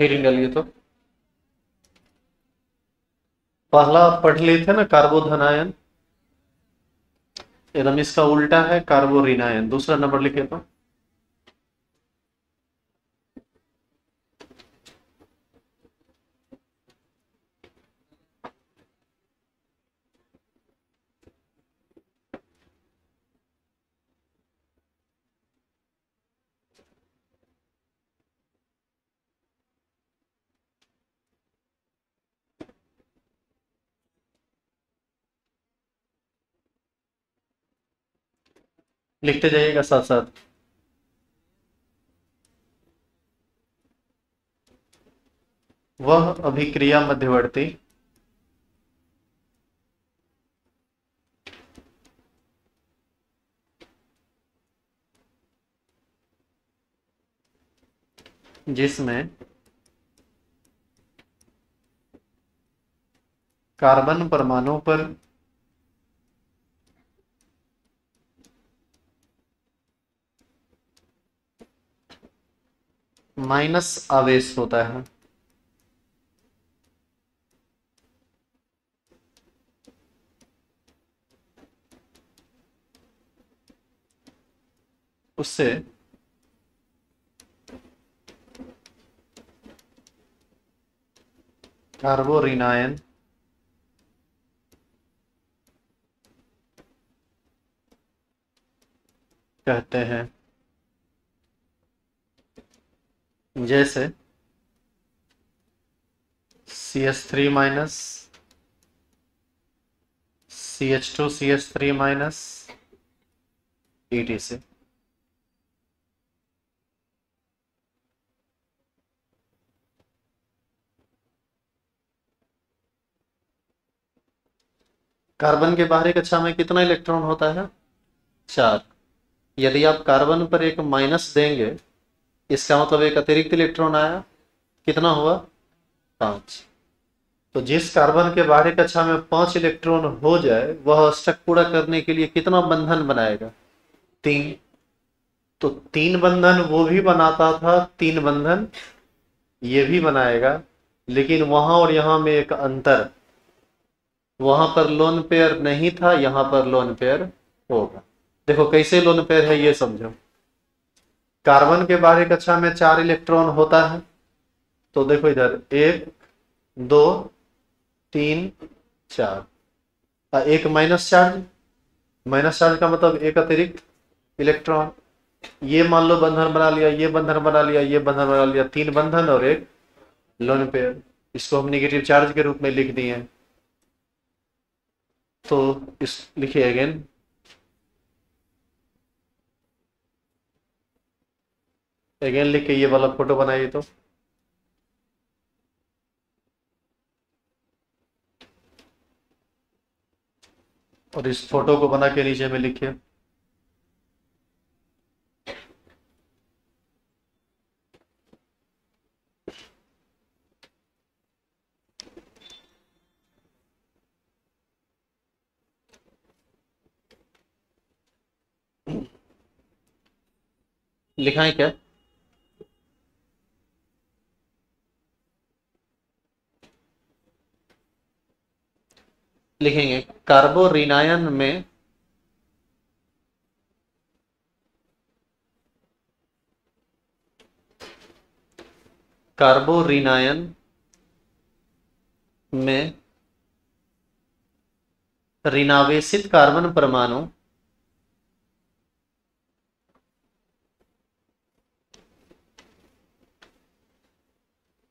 Heading डालिए तो। पहला पढ़ लिए थे ना कार्बोधनायन एकदम इसका उल्टा है कार्बोरिनायन दूसरा नंबर लिखे तो। लिखते जाइएगा साथ साथ वह अभिक्रिया मध्यवर्ती। जिसमें कार्बन परमाणु पर माइनस आवेश होता है। उससे कार्बोरिनायन कहते हैं। जैसे C H three minus C H two C H three minus E T से कार्बन के बाहरी कक्षा में कितना इलेक्ट्रॉन होता है? चार। यदि आप कार्बन पर एक माइनस देंगे इसका मतलब एक अतिरिक्त इलेक्ट्रॉन आया। कितना हुआ? पाँच। तो जिस कार्बन के बाहरी कक्षा में पाँच इलेक्ट्रॉन हो जाए, वह अष्टक पूरा करने के लिए कितना बंधन बनाएगा? तीन। तो तीन बंधन वो भी बनाता था, तीन बंधन ये भी बनाएगा। लेकिन वहाँ और यहाँ में एक अंतर। वहाँ पर लोन पेयर नहीं था, यहाँ पर लोन पेयर होगा। देखो कैसे लोन पेयर है ये समझो। कार्बन के बाहरी कक्षा में चार इलेक्ट्रॉन होता है। तो देखो इधर, एक, दो, तीन, चार। एक माइनस चार्ज माइनस चार्ज का मतलब एक अतिरिक्त इलेक्ट्रॉन। ये मान लो बंधन बना लिया, ये बंधन बना लिया, ये बंधन बना लिया। तीन बंधन और एक लोन पेयर इसको हम निगेटिव चार्ज के रूप में लिख दिए तो इस, लिखिए अगेन अगेन लिख के ये वाला फ़ोटो बनाइए तो। और इस फ़ोटो को बना के नीचे में लिखिए। लिखा है क्या? लिखेंगे कार्बोरिनायन में कार्बोरिनायन में ऋणावेशित कार्बन परमाणु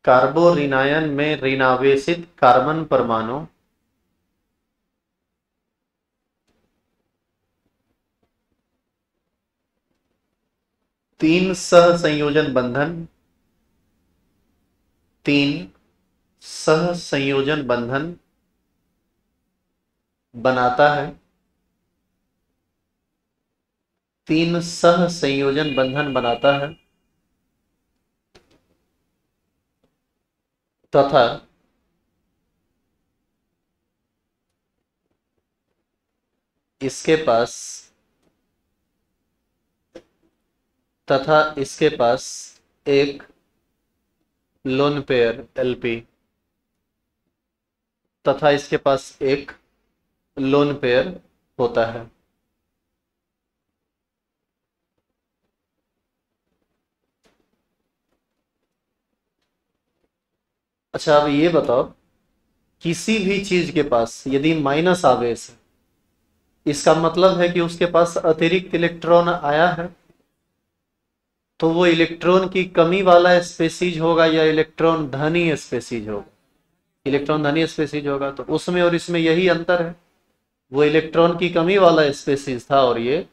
कार्बोरिनायन में ऋणावेशित कार्बन परमाणु तीन सह संयोजन बंधन, तीन सह संयोजन बंधन बनाता है, तीन सह संयोजन बंधन बनाता है, तथा इसके पास तथा इसके पास एक लोन पेयर एलपी तथा इसके पास एक लोन पेयर होता है। अच्छा अब ये बताओ, किसी भी चीज़ के पास यदि माइनस आवेश है, इसका मतलब है कि उसके पास अतिरिक्त इलेक्ट्रॉन आया है? तो वो इलेक्ट्रॉन की कमी वाला स्पेसीज होगा या इलेक्ट्रॉन धनी स्पेसीज होगा? इलेक्ट्रॉन धनी स्पेसीज होगा तो उसमें और इसमें यही अंतर है। वो इलेक्ट्रॉन की कमी वाला स्पेसीज था और ये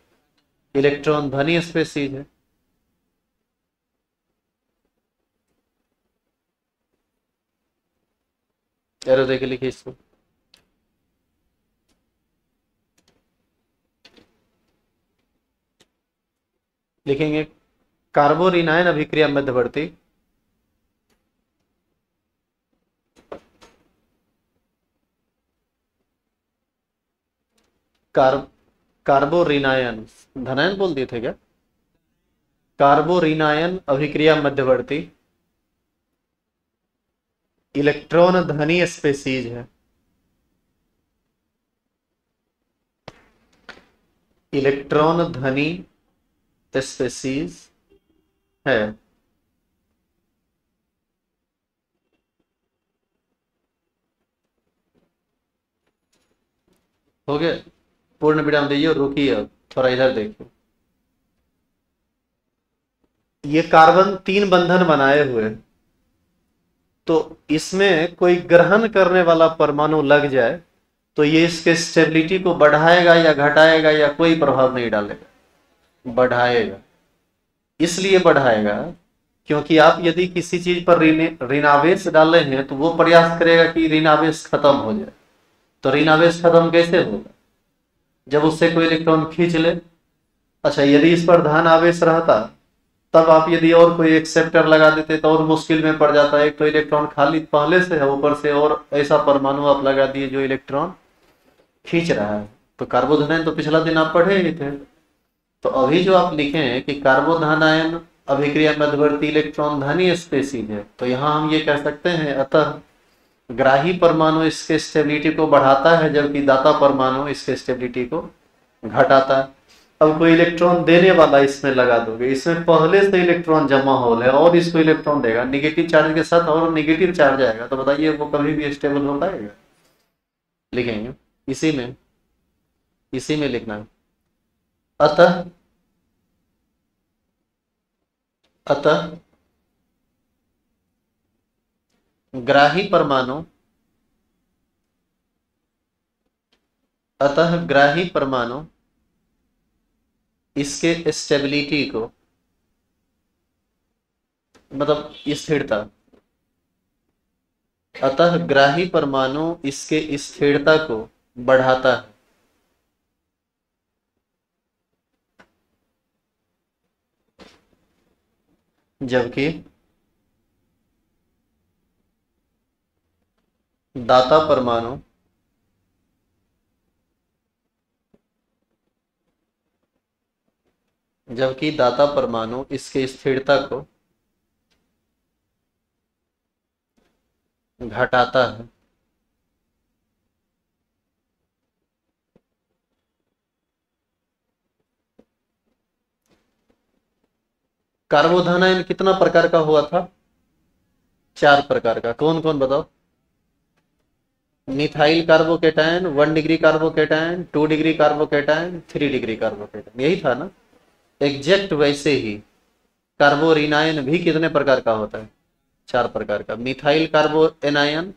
इलेक्ट्रॉन धनी स्पेसीज है। एरो देखे लिखिए इसको। लिखेंगे? कार्बोरिनायन अभिक्रिया मध्यवर्ती कार, कार्बोरिनायन, धनायन बोल दिए थे क्या? कार्बोरिनायन अभिक्रिया मध्यवर्ती इलेक्ट्रॉन धनी स्पेसीज है। इलेक्ट्रॉन धनी स्पेसीज। है। हो गया। पूर्ण विराम दीजिए अब, थोड़ा इधर देखिए। ये कार्बन तीन बंधन बनाए हुए तो इसमें कोई ग्रहण करने वाला परमाणु लग जाए तो ये इसके स्टेबिलिटी को बढ़ाएगा या घटाएगा या कोई प्रभाव नहीं डालेगा। बढ़ाएगा। इसलिए बढ़ाएगा, क्योंकि आप यदि किसी चीज़ पर ऋणावेश डाले हैं तो वो प्रयास करेगा कि ऋणावेश खत्म हो जाए। तो ऋणावेश खत्म कैसे होगा? जब उससे कोई इलेक्ट्रॉन खींच ले। अच्छा यदि इस पर धन आवेश रहता, तब आप यदि और कोई एक्सेप्टर लगा देते तो और मुश्किल में पड़ जाता। है एक तो इलेक्ट्रॉन खाली पहले से है, ऊपर से और ऐसा परमाणु आप लगा दिए जो इलेक्ट्रॉन खींच रहा है। तो कार्बोधनायन तो पिछला दिन आप पढ़े ही थे। तो अभी जो आप लिखे हैं कि कार्बोधनायन अभिक्रिया मध्यवर्ती इलेक्ट्रॉन धनी स्पेसीज है तो यहाँ हम ये कह सकते हैं, अतः ग्राही परमाणु इसके स्टेबिलिटी को बढ़ाता है, जबकि दाता परमाणु इसके स्टेबिलिटी को घटाता है। अब कोई इलेक्ट्रॉन देने वाला इसमें लगा दोगे, इसमें पहले से इलेक्ट्रॉन जमा हो है और इसको इलेक्ट्रॉन देगा, निगेटिव चार्ज के साथ और निगेटिव चार्ज आएगा तो बताइए वो कभी भी स्टेबल हो पाएगा? लिखेंगे। इसी में इसी में लिखना है। अतः अतः, ग्राही परमाणु, अतः, ग्राही परमाणु, इसके स्टेबिलिटी को मतलब स्थिरता, अतः, ग्राही परमाणु इसके स्थिरता को बढ़ाता है। जबकि दाता परमाणु जबकि दाता परमाणु इसके स्थिरता को घटाता है। कार्बोधानाइन कितना प्रकार का हुआ था? चार प्रकार का। कौन कौन बताओ? Methyl carbocation one degree carbocation two degree carbocation three degree carbocation यही था ना? एग्जैक्ट वैसे ही कार्बोरिनायन भी कितने प्रकार का होता है? चार प्रकार का। Methyl carbanion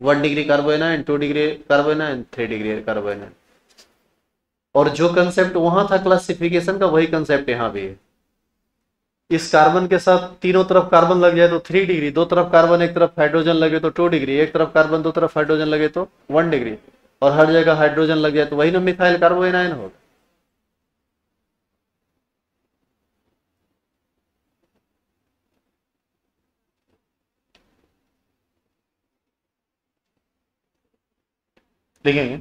one degree carbanion two degree carbanion three degree carbanion और जो कंसेप्ट वहाँ था क्लासिफिकेशन का, वही कंसेप्ट यहाँ भी है। इस कार्बन के साथ तीनों तरफ़ कार्बन लग जाए तो थ्री डिग्री दो तरफ़ कार्बन, एक तरफ़ हाइड्रोजन लगे तो टू डिग्री एक तरफ़ कार्बन, दो तरफ़ हाइड्रोजन लगे तो वन डिग्री और हर जगह हाइड्रोजन लग जाए तो वही ना मिथाइल कार्बो एनायन होगा। लिखेंगे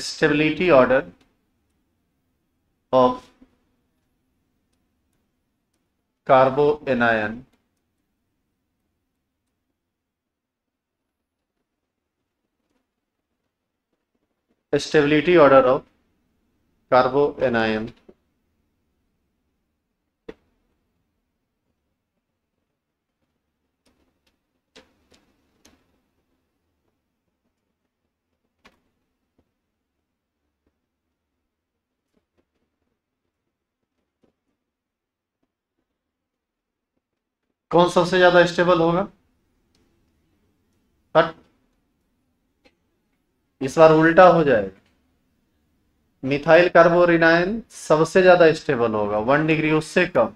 stability order of carboanion. Stability order of carboanion कौन सबसे ज़्यादा स्टेबल होगा? कट इस बार उल्टा हो जाएगा। मिथाइल कार्बोरिनाइन सबसे ज़्यादा स्टेबल होगा। वन डिग्री उससे कम।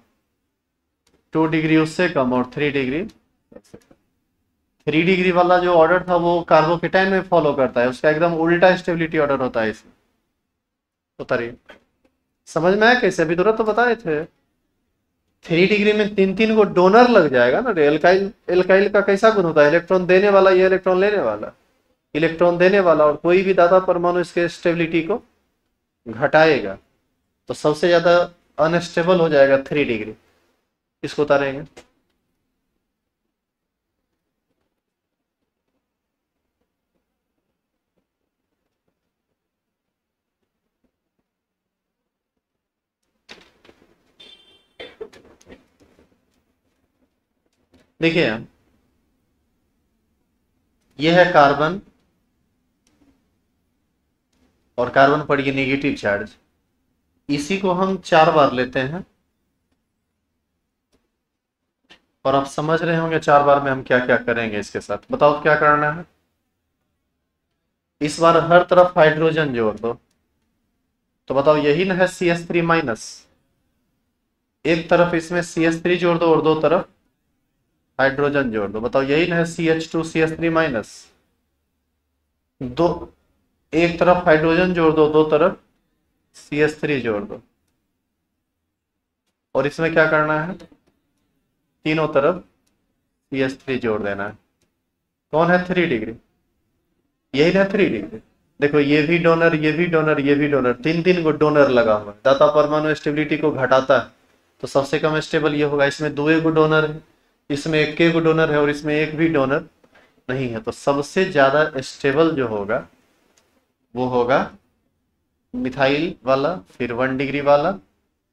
टू डिग्री उससे कम और थ्री डिग्री थ्री डिग्री वाला जो ऑर्डर था वो कार्बोकेटाइन में फॉलो करता है। उसका एकदम उल्टा स्टेबिलिटी ऑर्डर होता है इसमें। उतरिए समझ में आया कैसे? अभी तुरंत तो बताए थे। थ्री डिग्री में तीन तीन को डोनर लग जाएगा ना एल्काइल एल्काइल का कैसा गुण होता है? इलेक्ट्रॉन देने वाला, या इलेक्ट्रॉन लेने वाला। इलेक्ट्रॉन देने वाला और कोई भी दादा परमाणु इसके स्टेबिलिटी को घटाएगा तो सबसे ज़्यादा अनस्टेबल हो जाएगा थ्री डिग्री। इसको उतारेंगे। देखिए, यह है कार्बन और कार्बन पर ये नेगेटिव चार्ज इसी को हम चार बार लेते हैं। और आप समझ रहे होंगे चार बार में हम क्या क्या करेंगे इसके साथ। बताओ क्या करना है? इस बार हर तरफ़ हाइड्रोजन जोड़ दो। तो बताओ, यही ना है सी एस थ्री माइनस एक तरफ़ इसमें सी एस थ्री जोड़ दो और दो तरफ़ हाइड्रोजन जोड़ दो। बताओ, यही ना है C H two C S three minus दो, एक तरफ़ हाइड्रोजन जोड़ दो दो तरफ़ सी एस थ्री जोड़ दो। और इसमें क्या करना है? तीनों तरफ़ सी एस थ्री जोड़ देना है। कौन है थ्री डिग्री यही ना थ्री डिग्री देखो, ये भी डोनर ये भी डोनर ये भी डोनर तीन तीन को डोनर लगा हुआ है। दाता परमाणु स्टेबिलिटी को घटाता है तो सबसे कम स्टेबल ये होगा। इसमें दो एक डोनर है। इसमें एक एक डोनर है और इसमें एक भी डोनर नहीं है तो सबसे ज़्यादा स्टेबल जो होगा, वो होगा मिथाइल वाला, फिर वन डिग्री वाला,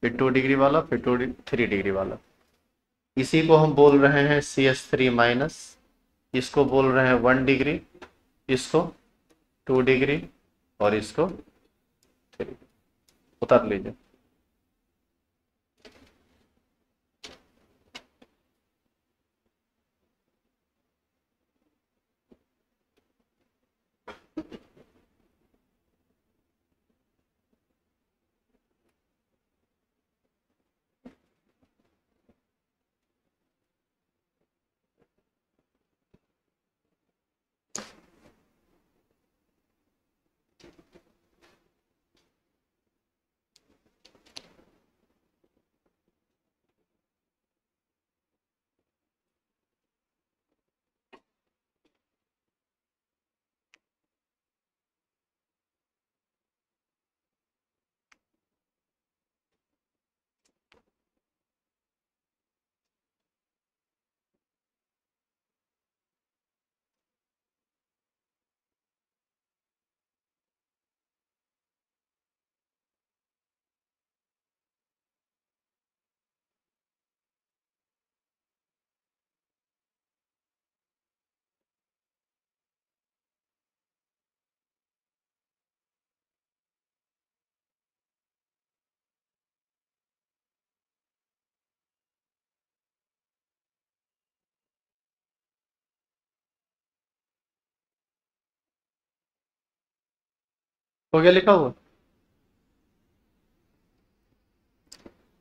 फिर टू डिग्री वाला, फिर टू थ्री डिग्री वाला। इसी को हम बोल रहे हैं सी एस थ्री माइनस इसको बोल रहे हैं वन डिग्री इसको टू डिग्री और इसको थ्री उतार लीजिए। हो गया लिखा हुआ?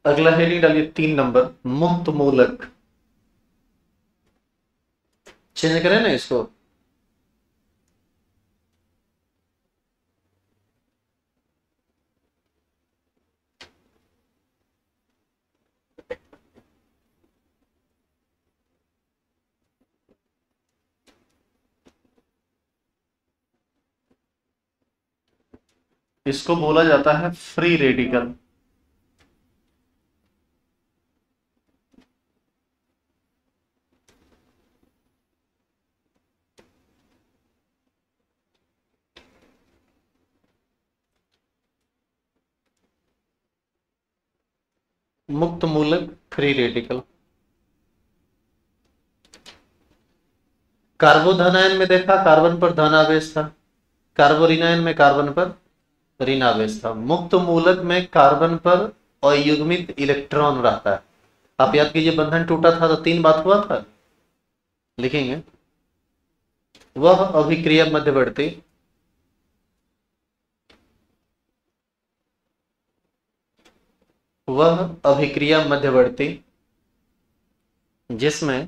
अगला हेडिंग डालिए तीन नंबर मुक्त मूलक चेंज करें ना इसको? इसको बोला जाता है फ्री रेडिकल। मुक्त मूलक फ्री रेडिकल। कार्बोधनायन में देखा, कार्बन पर धनावेश था। कार्बोरिनायन में कार्बन पर ऋणावेश था। मुक्त मूलक में कार्बन पर अयुग्मित इलेक्ट्रॉन रहता है। आप याद कीजिए, बंधन टूटा था तो तीन बात हुआ था। लिखेंगे। वह अभिक्रिया मध्यवर्ती। वह अभिक्रिया मध्यवर्ती, जिसमें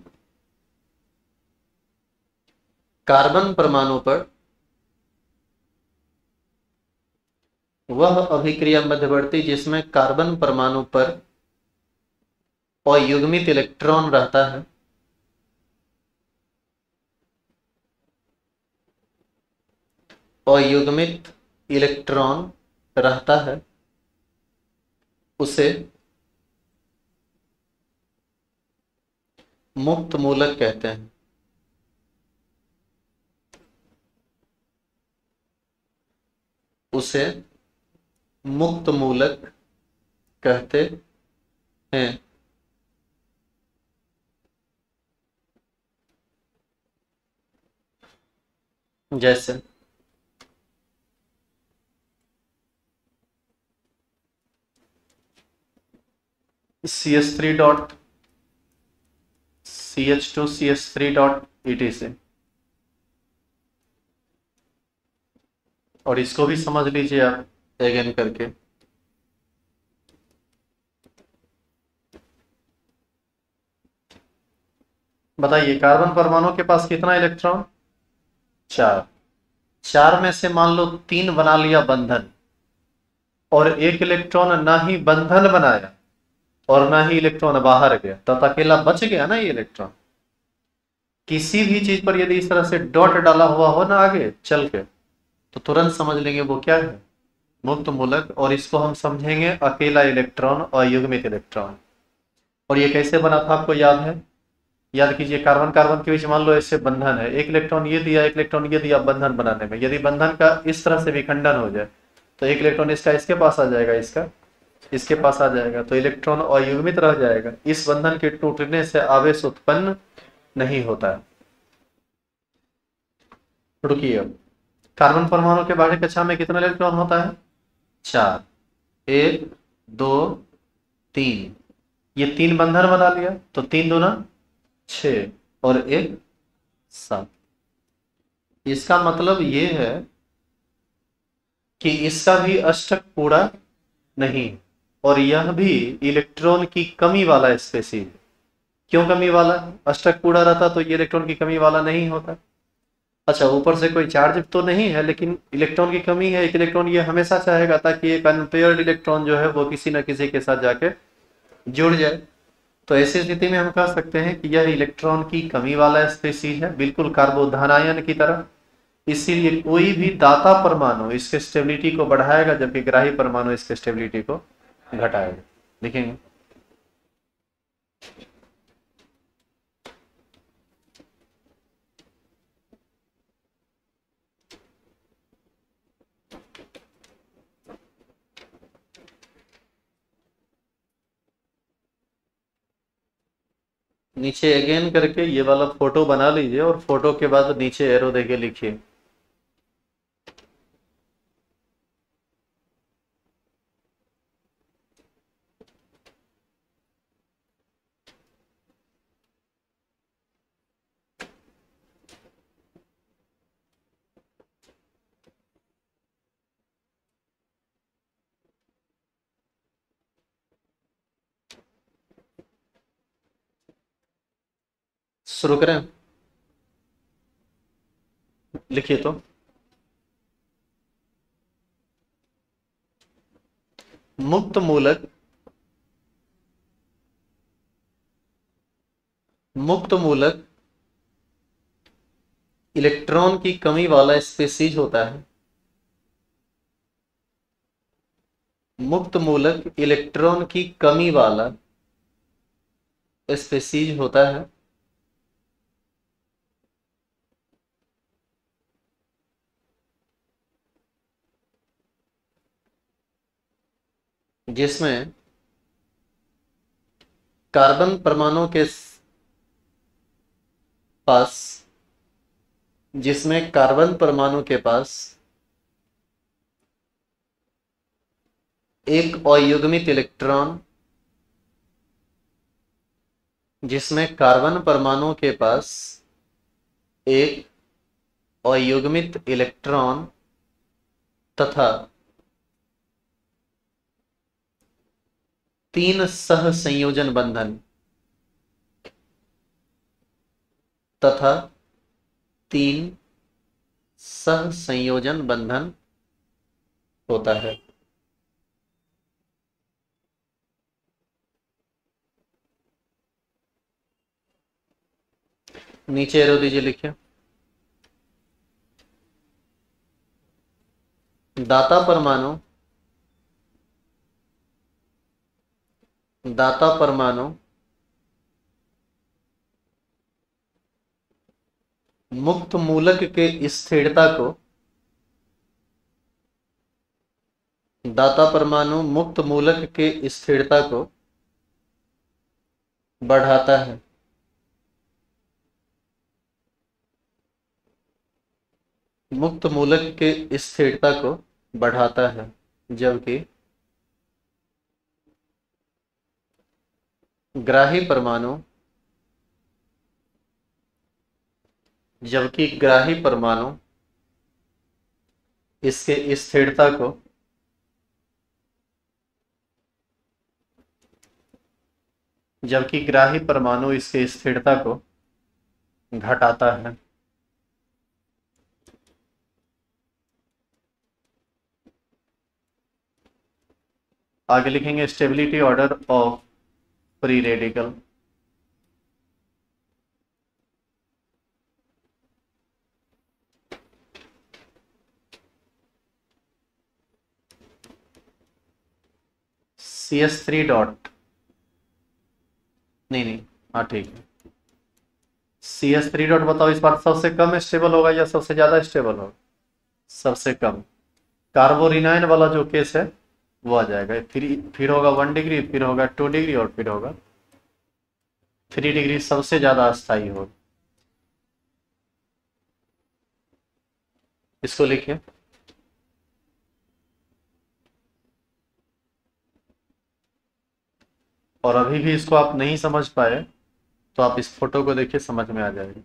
कार्बन परमाणु पर वह अभिक्रिया मध्यवर्ती जिसमें कार्बन परमाणु पर अयुग्मित इलेक्ट्रॉन रहता है। अयुग्मित इलेक्ट्रॉन रहता है, उसे मुक्त मूलक कहते हैं। उसे मुक्त मूलक कहते हैं। जैसे C S three dot C H two C S three dot E T से और इसको भी समझ लीजिए आप। अगेन करके। बताइए, कार्बन परमाणु के पास कितना इलेक्ट्रॉन चार। चार में से मान लो तीन बना लिया बंधन, और एक इलेक्ट्रॉन ना ही बंधन बनाया, और ना ही इलेक्ट्रॉन बाहर गया। तब तो अकेला बच गया ना ये इलेक्ट्रॉन किसी भी चीज़ पर यदि इस तरह से डॉट डाला हुआ हो ना आगे, चल के तो तुरंत समझ लेंगे वो क्या है। मुक्त मूलक और इसको हम समझेंगे अकेला इलेक्ट्रॉन और युग्मित इलेक्ट्रॉन। और ये कैसे बना था आपको याद है? याद कीजिए, कार्बन कार्बन के बीच मान लो ऐसे बंधन है। एक इलेक्ट्रॉन ये दिया, एक इलेक्ट्रॉन ये दिया बंधन बनाने में। यदि बंधन का इस तरह से विखंडन हो जाए तो एक इलेक्ट्रॉन इसका, इसके पास आ जाएगा इसका। इसके पास आ जाएगा तो इलेक्ट्रॉन अयुग्मित रह जाएगा। इस बंधन के टूटने से आवेश उत्पन्न नहीं होता। रुकिए कार्बन परमाणु के बाहरी कक्षा में कितना इलेक्ट्रॉन होता है? चार, एक, दो, तीन। ये तीन बंधन बना लिया तो तीन दो दूना छ और एक सात। इसका मतलब ये है कि इसका भी अष्टक पूरा नहीं, और यह भी इलेक्ट्रॉन की कमी वाला स्पेसीज क्यों कमी वाला? अष्टक पूरा रहता तो ये इलेक्ट्रॉन की कमी वाला नहीं होता। अच्छा ऊपर से कोई चार्ज तो नहीं है, लेकिन इलेक्ट्रॉन की कमी है, एक इलेक्ट्रॉन ये हमेशा चाहेगा ताकि एक अनपेयर्ड इलेक्ट्रॉन जो है वो किसी न किसी के साथ जाके जुड़ जाए। तो ऐसी स्थिति में हम कह सकते हैं कि यह इलेक्ट्रॉन की कमी वाला स्पेसीज है, बिल्कुल कार्बोधनायन की तरह। इसीलिए कोई भी दाता परमाणु इसके स्टेबिलिटी को बढ़ाएगा, जबकि ग्राही परमाणु इसके स्टेबिलिटी को घटाएगा। लिखेंगे नीचे अगेन करके ये वाला फ़ोटो बना लीजिए और फ़ोटो के बाद नीचे एरो देके लिखिए। शुरू करें? लिखिए तो। मुक्त मूलक। मुक्त मूलक इलेक्ट्रॉन की कमी वाला स्पेसीज होता है। मुक्त मूलक इलेक्ट्रॉन की कमी वाला स्पेसीज होता है। जिसमें कार्बन परमाणु के पास, जिसमें कार्बन परमाणु के पास एक अयुग्मित इलेक्ट्रॉन, जिसमें कार्बन परमाणु के पास एक अयुग्मित इलेक्ट्रॉन तथा तीन सह संयोजन बंधन। तथा तीन सह संयोजन बंधन होता है। नीचे एरो दीजिए लिखिए। दाता परमाणु दाता परमाणु, मुक्त मूलक के स्थिरता को, दाता परमाणु मुक्त मूलक के स्थिरता को बढ़ाता है। मुक्त मूलक के स्थिरता को बढ़ाता है, जबकि ग्राही परमाणु। जबकि ग्राही परमाणु इसके स्थिरता को जबकि ग्राही परमाणु इसके स्थिरता को घटाता है। आगे लिखेंगे stability order of free radical. C S three dot नहीं नहीं हाँ ठीक है। सी एस थ्री डॉट बताओ, इस बार सबसे कम स्टेबल होगा या सबसे ज़्यादा स्टेबल होगा? सबसे कम। कार्बोरिनाइन वाला जो केस है वो आ जाएगा। फिर फिर होगा वन डिग्री फिर होगा टू डिग्री और फिर होगा थ्री डिग्री सबसे ज़्यादा अस्थाई होगा। इसको लिखिए। और अभी भी इसको आप नहीं समझ पाए तो आप इस फ़ोटो को देखिए, समझ में आ जाएगा।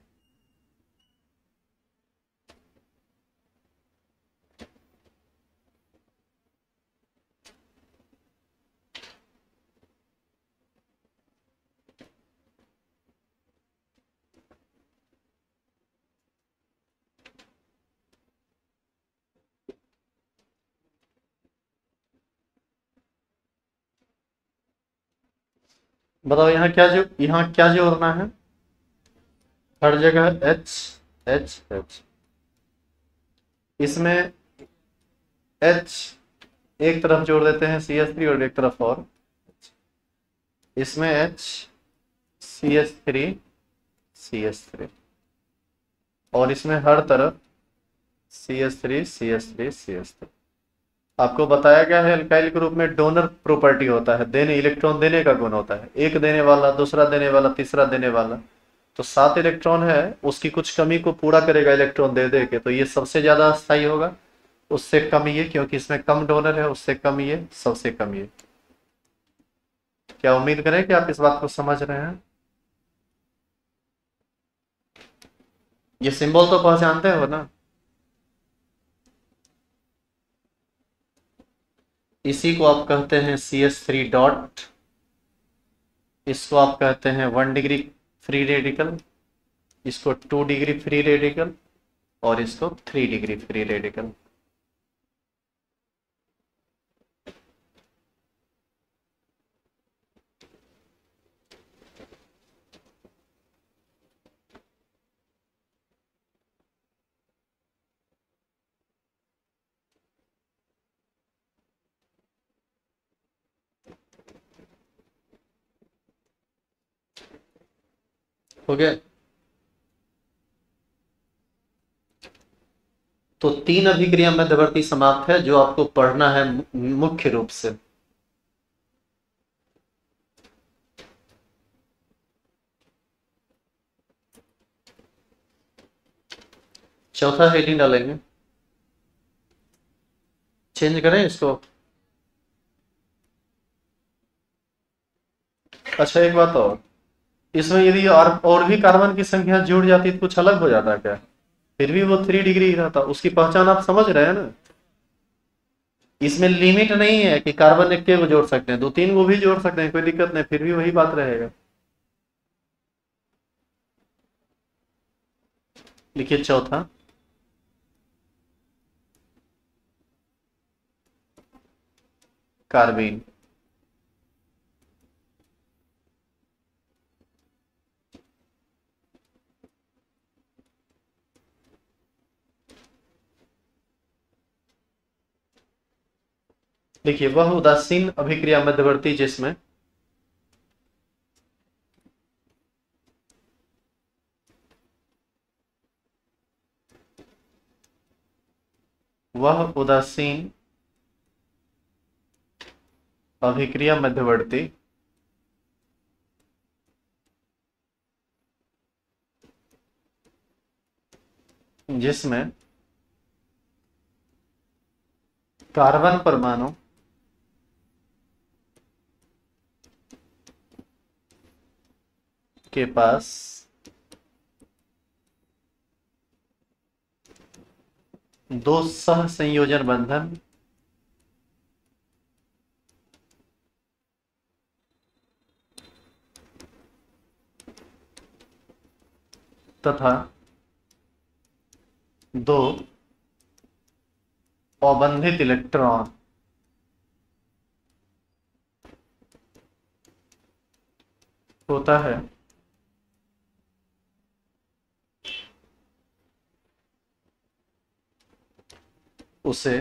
बताओ, यहाँ क्या जो, यहाँ क्या जोड़ना है? हर जगह एच एच एच इसमें एच एक तरफ़ जोड़ देते हैं सी एच थ्री और एक तरफ़ और। इसमें H C H three C H three और इसमें हर तरफ़ C H three C H three C H three आपको बताया गया है अल्काइल ग्रुप में डोनर प्रॉपर्टी होता है, देने इलेक्ट्रॉन देने का गुण होता है। एक देने वाला, दूसरा देने वाला, तीसरा देने वाला। तो सात इलेक्ट्रॉन है, उसकी कुछ कमी को पूरा करेगा इलेक्ट्रॉन दे दे के तो ये सबसे ज़्यादा स्थायी होगा। उससे कम ये, क्योंकि इसमें कम डोनर है, उससे कम ये, सबसे कम ये। क्या उम्मीद करें कि आप इस बात को समझ रहे हैं? ये सिंबल तो पहचानते हो ना? इसी को आप कहते हैं सी एस थ्री डॉट इसको आप कहते हैं वन डिग्री फ्री रेडिकल इसको टू डिग्री फ्री रेडिकल और इसको थ्री डिग्री फ्री रेडिकल हो गया तो तीन अभिक्रिया मध्यवर्ती समाप्त है, जो आपको पढ़ना है मुख्य रूप से। चौथा हेडिंग डालेंगे। चेंज करें इसको। अच्छा एक बात और। इसमें यदि और और भी कार्बन की संख्या जुड़ जाती तो कुछ अलग हो जाता क्या? फिर भी वो थ्री डिग्री रहता, उसकी पहचान आप समझ रहे हैं ना? इसमें लिमिट नहीं है कि कार्बन एक को जोड़ सकते हैं, दो तीन को भी जोड़ सकते हैं, कोई दिक्कत नहीं, फिर भी वही बात रहेगा। लिखिए चौथा। कार्बीन। देखिए वह उदासीन अभिक्रिया मध्यवर्ती जिसमें वह उदासीन अभिक्रिया मध्यवर्ती जिसमें कार्बन परमाणु के पास दो सह संयोजन बंधन तथा दो अबंधित इलेक्ट्रॉन। होता है। उसे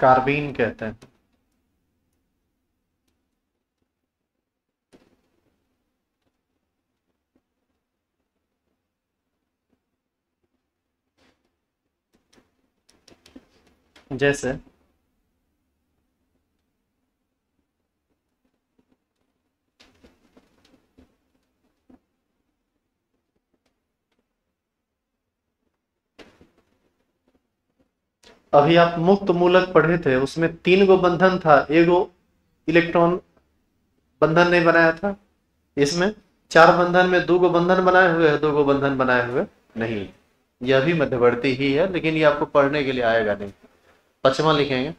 कार्बीन कहते हैं। जैसे अभी आप मुक्त मूलक पढ़े थे, उसमें तीन गो बंधन था। एगो इलेक्ट्रॉन बंधन नहीं बनाया था। इसमें चार बंधन में दो गो बंधन बनाए हुए है, दो गो बंधन बनाए हुए नहीं। यह भी मध्यवर्ती ही है, लेकिन ये आपको पढ़ने के लिए आएगा नहीं। पचवा लिखेंगे।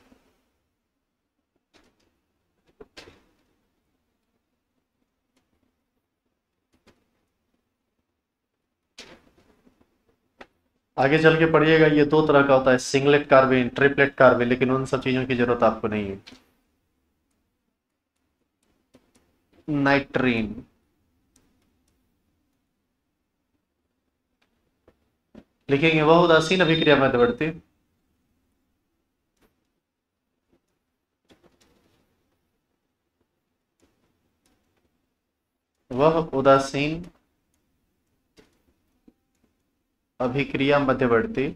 आगे चल के पढ़िएगा, ये दो तरह का होता है सिंगलेट कार्बिन ट्रिपलेट कार्बिन, लेकिन उन सब चीज़ों की ज़रूरत आपको नहीं है। नाइट्रीन लिखेंगे, वह उदासीन अभिक्रिया मध्यवर्ती वह उदासीन अभिक्रिया मध्यवर्ती।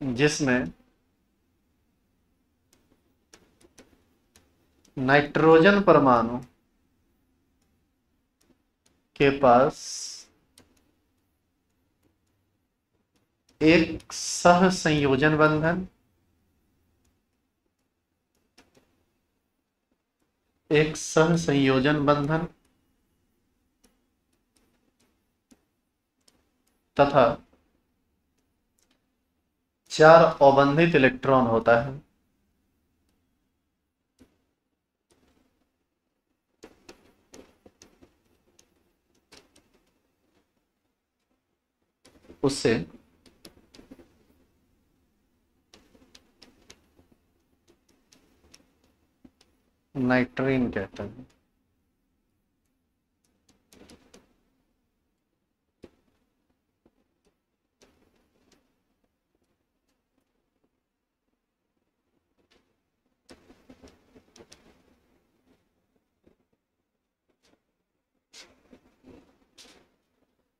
जिसमें नाइट्रोजन परमाणु के पास एक सह संयोजन बंधन, एक सह संयोजन बंधन तथा चार अबंधित इलेक्ट्रॉन होता है। उससे नाइट्रीन कहते हैं।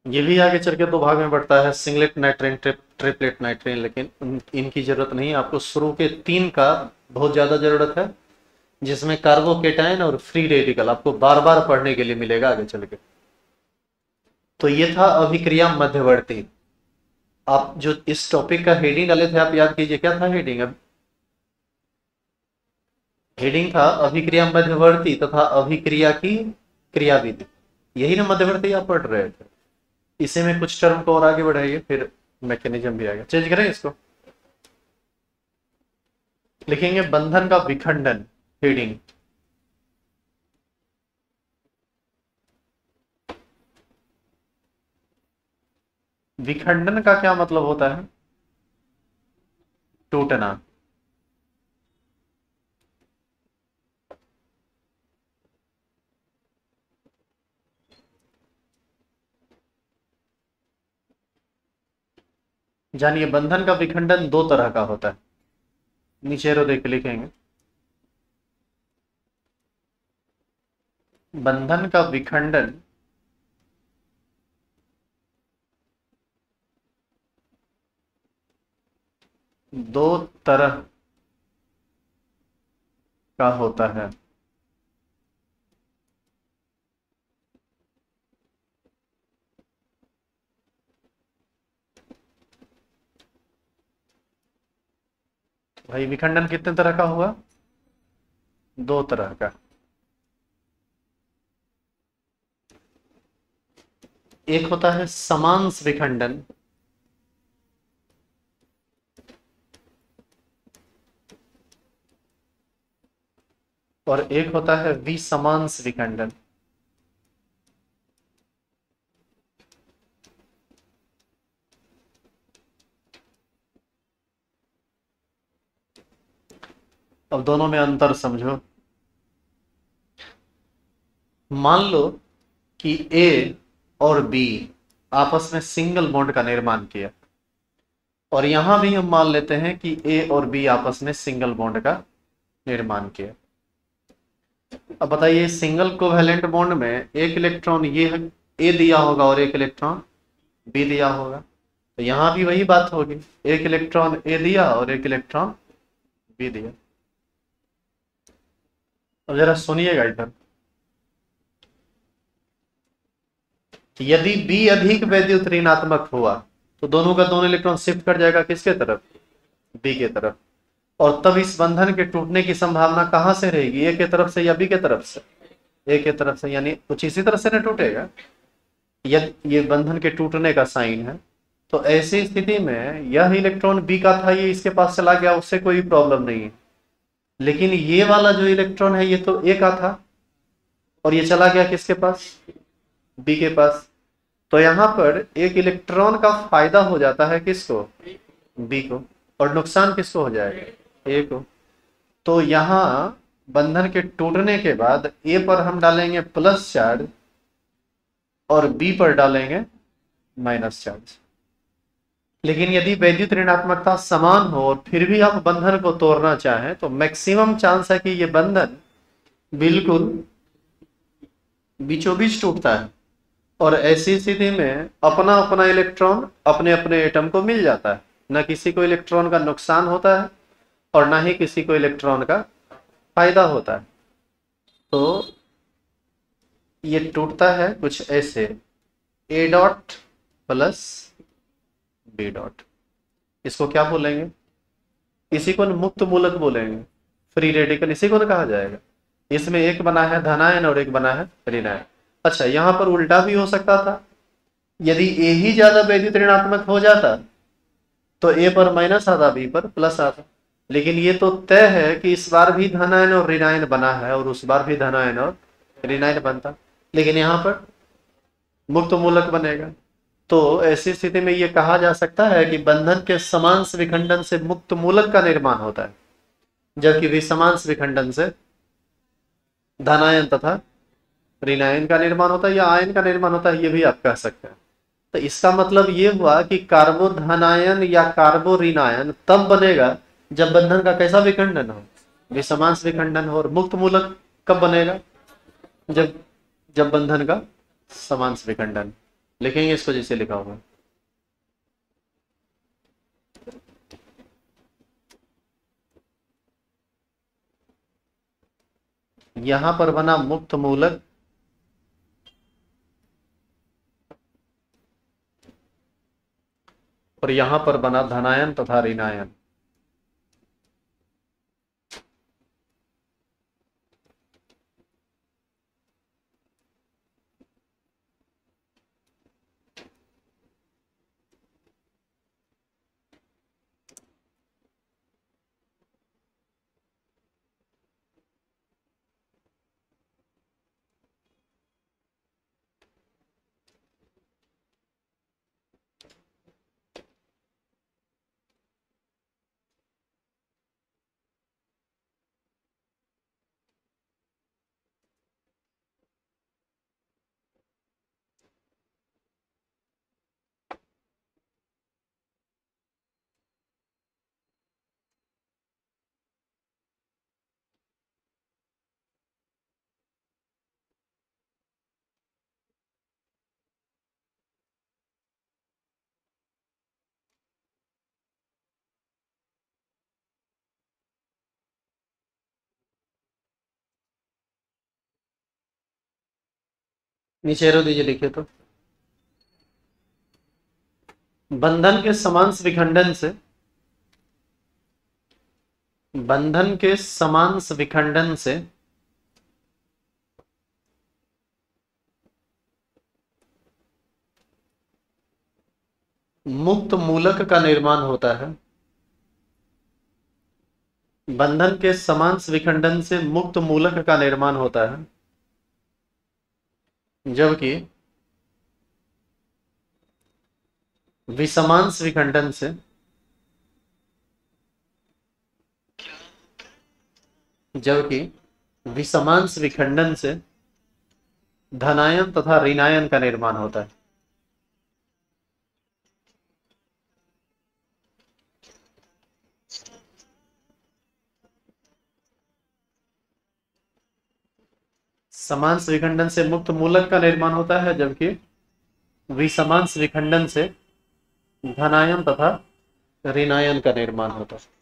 ये भी आगे चल के दो भाग में बढ़ता है singlet nitrene trip, triplet nitrene लेकिन इनकी ज़रूरत नहीं आपको शुरू के तीन का बहुत ज़्यादा ज़रूरत है जिसमें कार्बोकेटाइन और फ्री रेडिकल आपको बार बार पढ़ने के लिए मिलेगा आगे चल के। तो ये था अभिक्रिया मध्यवर्ती। आप जो इस टॉपिक का हेडिंग डाले थे आप याद कीजिए क्या था हेडिंग अब? हेडिंग था अभिक्रिया मध्यवर्ती तथा अभिक्रिया की क्रियाविधि। यही ना मध्यवर्ती आप पढ़ रहे थे। इसी में कुछ टर्म को और आगे बढ़ाइए, फिर मैकेनिज्म भी आएगा। चेंज करें इसको। लिखेंगे बंधन का विखंडन हेडिंग विखंडन का क्या मतलब होता है? टूटना। जानिए, बंधन का विखंडन दो तरह का होता है। नीचे रो देख लिखेंगे। बंधन का विखंडन दो तरह का होता है। भाई, विखंडन कितने तरह का हुआ? दो तरह का। एक होता है समांस विखंडन। और एक होता है विसमांस विखंडन। अब दोनों में अंतर समझो। मान लो कि ए और बी आपस में सिंगल बॉन्ड का निर्माण किया। और यहाँ भी हम मान लेते हैं कि ए और बी आपस में सिंगल बॉन्ड का निर्माण किया। अब बताइए सिंगल कोवेलेंट बॉन्ड में एक इलेक्ट्रॉन ये ए दिया होगा और एक इलेक्ट्रॉन बी दिया होगा। तो यहाँ भी वही बात होगी। एक इलेक्ट्रॉन ए दिया और एक इलेक्ट्रॉन बी दिया। अब जरा सुनिएगा इधर यदि बी अधिक वैद्युत ऋणात्मक हुआ तो दोनों का दोनों इलेक्ट्रॉन शिफ्ट कर जाएगा किसके तरफ़? बी के तरफ़। और तब इस बंधन के टूटने की संभावना कहाँ से रहेगी? ए के तरफ़ से या बी के तरफ़ से? ए के तरफ़ से, यानी कुछ इसी तरह से ना टूटेगा। यदि ये बंधन के टूटने का साइन है। तो ऐसी स्थिति में यह इलेक्ट्रॉन बी का था, ये इसके पास चला गया, उससे कोई प्रॉब्लम नहीं है। लेकिन ये वाला जो इलेक्ट्रॉन है, ये तो ए का था। और ये चला गया किसके पास? बी के पास। तो यहाँ पर एक इलेक्ट्रॉन का फ़ायदा हो जाता है किसको? बी को। और नुकसान किसको हो जाएगा? ए को। तो यहाँ बंधन के टूटने के बाद ए पर हम डालेंगे प्लस चार्ज और बी पर डालेंगे माइनस चार्ज लेकिन यदि वैद्युत ऋणात्मकता समान हो और फिर भी आप बंधन को तोड़ना चाहें तो मैक्सिमम चांस है कि ये बंधन बिल्कुल बीचों बीच टूटता है। और ऐसी स्थिति में अपना अपना इलेक्ट्रॉन अपने अपने एटम को मिल जाता है। न किसी को इलेक्ट्रॉन का नुकसान होता है और ना ही किसी को इलेक्ट्रॉन का फ़ायदा होता है। तो ये टूटता है कुछ ऐसे। A dot plus B dot इसको क्या बोलेंगे? इसी को मुक्त मूलक बोलेंगे। फ्री रेडिकल इसी को कहा जाएगा। इसमें एक बना है धनायन और एक बना है ऋणायन। अच्छा यहाँ पर उल्टा भी हो सकता था। यदि ए ही ज़्यादा वैद्युत ऋणात्मक हो जाता तो ए पर माइनस आता बी पर प्लस आता लेकिन ये तो तय है कि इस बार भी धनायन और ऋणायन बना है और उस बार भी धनायन और ऋणायन बनता। लेकिन यहाँ पर मुक्त मूलक बनेगा। तो ऐसी स्थिति में यह कहा जा सकता है कि बंधन के समांश विखंडन से मुक्त मूलक का निर्माण होता है, जबकि विसमांश विखंडन से धनायन तथा ऋणायन का निर्माण होता है या आयन का निर्माण होता है, ये भी आप कह सकते हैं। तो इसका मतलब ये हुआ कि कार्बोधनायन या कार्बो ऋणायन तब बनेगा जब बंधन का कैसा विखंडन हो? विसमांश विखंडन हो और मुक्त मूलक कब बनेगा? जब जब बंधन का समांश विखंडन लिखेंगे इसको जैसे लिखा होगा यहाँ पर बना मुक्त मूलक। और यहाँ पर बना धनायन तथा ऋणायन। नीचे एरो दीजिए लिखिए तो। बंधन के समान विखंडन से, बंधन के समान विखंडन से, मुक्त मूलक का निर्माण होता है। बंधन के समान विखंडन से मुक्त मूलक का निर्माण होता है। जबकि विसमान विखंडन से जबकि विसमान विखंडन से धनायन तथा ऋणायन का निर्माण होता है। समान विखंडन से मुक्त मूलक का निर्माण होता है, जबकि विसमान विखंडन से धनायन तथा ऋणायन का निर्माण होता है।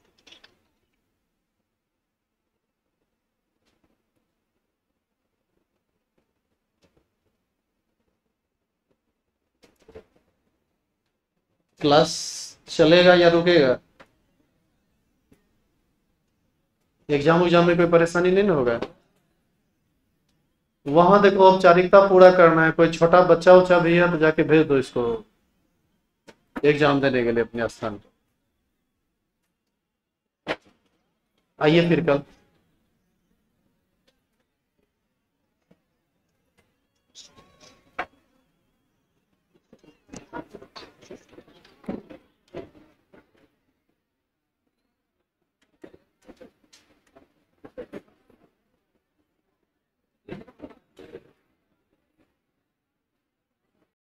क्लास चलेगा या रुकेगा? एग्ज़ाम एग्ज़ाम में कोई परेशानी नहीं ना होगा? वहाँ देखो औपचारिकता पूरा करना है, कोई छोटा बच्चा उच्चा भी है तो जाके भेज दो इसको। एग्ज़ाम देने के लिए अपने स्थान पर आइए फिर कल।